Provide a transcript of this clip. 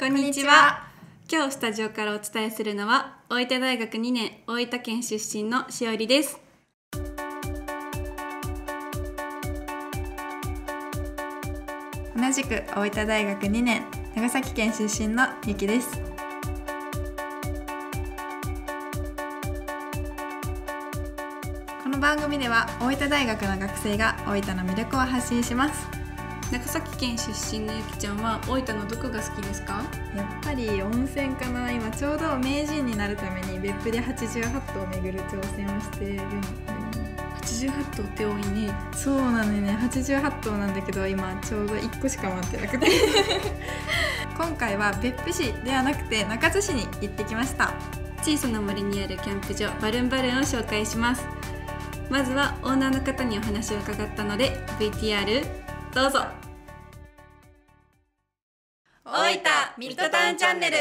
こんにちは。今日スタジオからお伝えするのは大分大学2年大分県出身のしおりです。同じく大分大学2年長崎県出身のゆきです。この番組では大分大学の学生が大分の魅力を発信します。長崎県出身のゆきちゃんは大分のどこが好きですか？やっぱり温泉かな。今ちょうど名人になるために別府で88頭を巡る挑戦をしているの88頭って多いね。そうなのよね。88頭なんだけど今ちょうど1個しか待ってなくて。今回は別府市ではなくて中津市に行ってきました。小さな森にあるキャンプ場バルンバルンを紹介します。まずはオーナーの方にお話を伺ったので VTR どうぞ。大分ミッドタウンチャンネル。